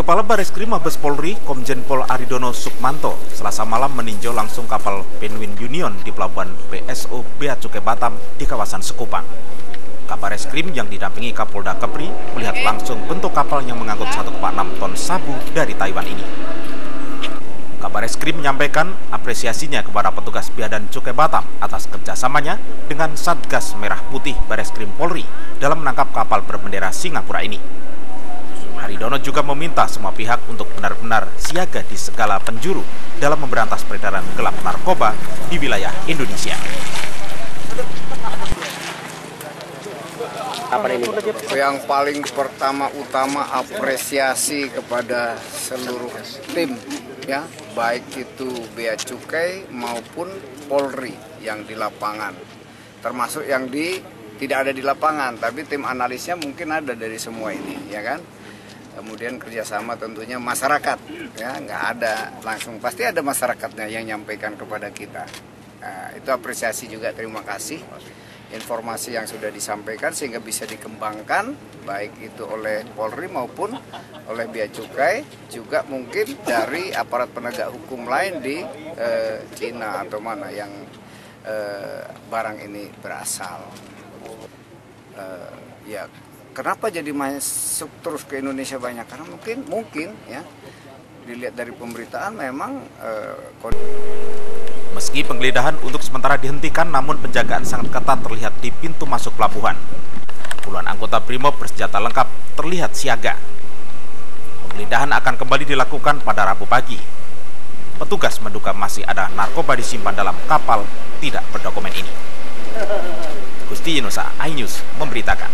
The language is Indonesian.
Kepala Bareskrim Mabes Polri, Komjen Pol Aridono Sukmanto, selasa malam meninjau langsung kapal Penguin Union di pelabuhan BSO Bea Cukai Batam di kawasan Sekupang. Kabar Eskrim yang didampingi Kapolda Kepri melihat langsung bentuk kapal yang mengangkut 1,6 ton sabu dari Taiwan ini. Kabar Eskrim menyampaikan apresiasinya kepada petugas Bea dan Cukai Batam atas kerjasamanya dengan Satgas Merah Putih Bareskrim Polri dalam menangkap kapal berbendera Singapura ini. Haridono juga meminta semua pihak untuk benar-benar siaga di segala penjuru dalam memberantas peredaran gelap narkoba di wilayah Indonesia. apa ini? Yang paling pertama utama apresiasi kepada seluruh tim ya, baik itu bea cukai maupun Polri yang di lapangan. Termasuk yang di tidak ada di lapangan, tapi tim analisnya mungkin ada dari semua ini, ya kan? Kemudian kerjasama tentunya masyarakat, ya nggak ada langsung pasti ada masyarakatnya yang nyampaikan kepada kita. Nah, itu apresiasi juga terima kasih informasi yang sudah disampaikan sehingga bisa dikembangkan baik itu oleh Polri maupun oleh Bea Cukai juga mungkin dari aparat penegak hukum lain di eh, Cina atau mana yang eh, barang ini berasal. Eh, ya kenapa jadi masuk terus ke Indonesia banyak karena mungkin mungkin ya dilihat dari pemberitaan memang eh, Meski penggeledahan untuk sementara dihentikan, namun penjagaan sangat ketat terlihat di pintu masuk pelabuhan. Puluhan anggota BRIMOB bersenjata lengkap terlihat siaga. Penggeledahan akan kembali dilakukan pada Rabu pagi. Petugas menduga masih ada narkoba disimpan dalam kapal tidak berdokumen ini. Gusti Yunusa, iNews memberitakan.